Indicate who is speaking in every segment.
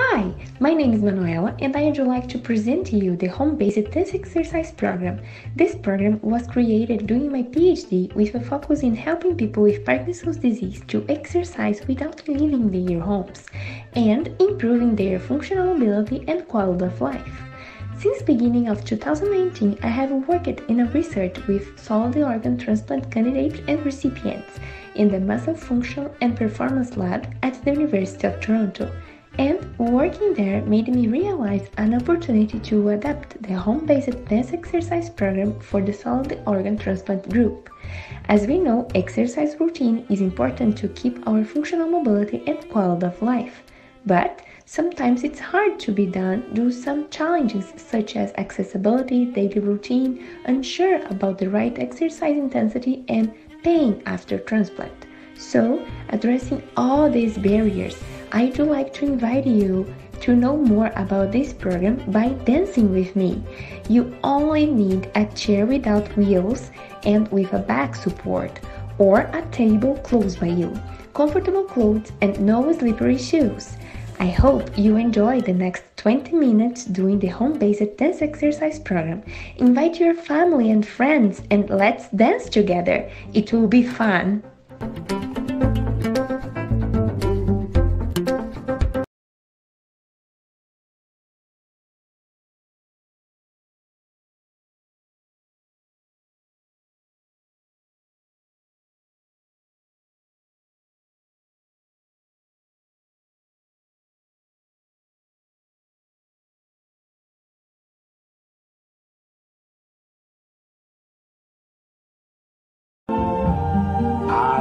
Speaker 1: Hi, my name is Manoela and I would like to present to you the Home-Based Dance Exercise Program. This program was created during my PhD with a focus in helping people with Parkinson's disease to exercise without leaving their homes and improving their functional ability and quality of life. Since beginning of 2019, I have worked in a research with solid organ transplant candidates and recipients in the Muscle Function and Performance Lab at the University of Toronto and working there made me realize an opportunity to adapt the home-based dance exercise program for the solid organ transplant group. As we know, exercise routine is important to keep our functional mobility and quality of life. But sometimes it's hard to be done due to some challenges such as accessibility, daily routine, unsure about the right exercise intensity, and pain after transplant. So, addressing all these barriers, I would like to invite you to know more about this program by dancing with me. You only need a chair without wheels and with a back support, or a table close by you, comfortable clothes, and no slippery shoes. I hope you enjoy the next 20 minutes doing the home-based dance exercise program. Invite your family and friends and let's dance together. It will be fun.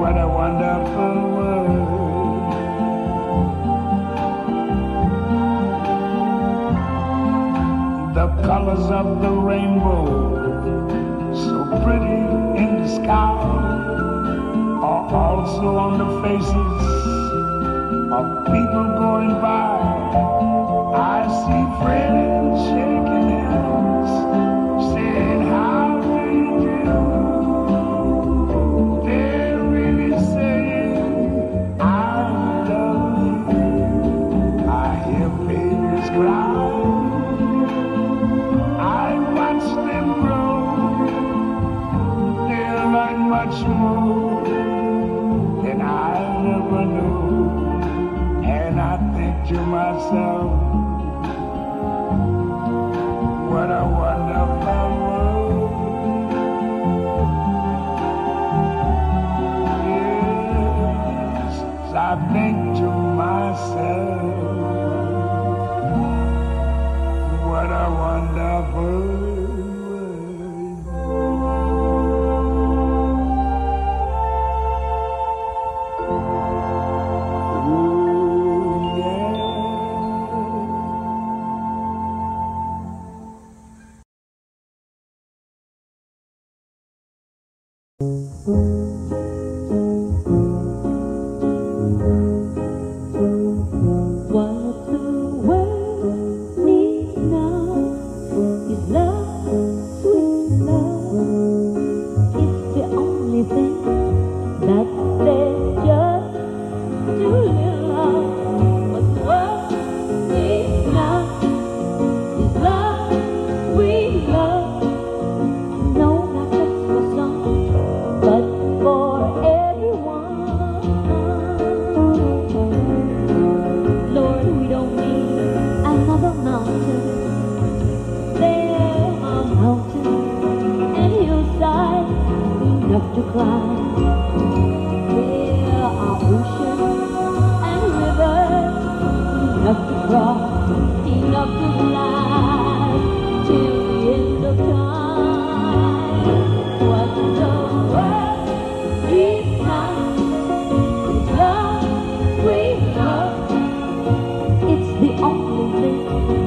Speaker 2: what a wonderful world. The colors of the rainbow, so pretty in the sky, are also on the faces of people going by. I see friends cry.
Speaker 3: That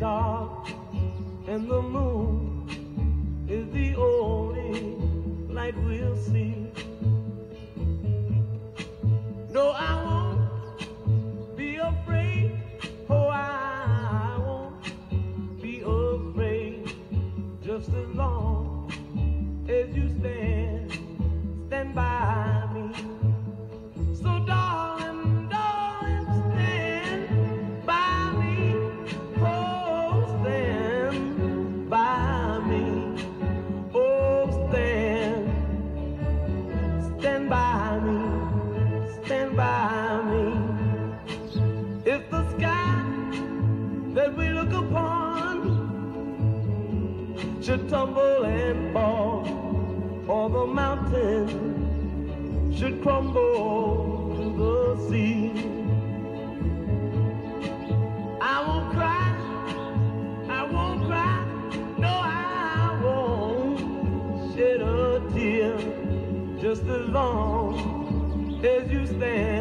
Speaker 4: dark and the moon long as you stand,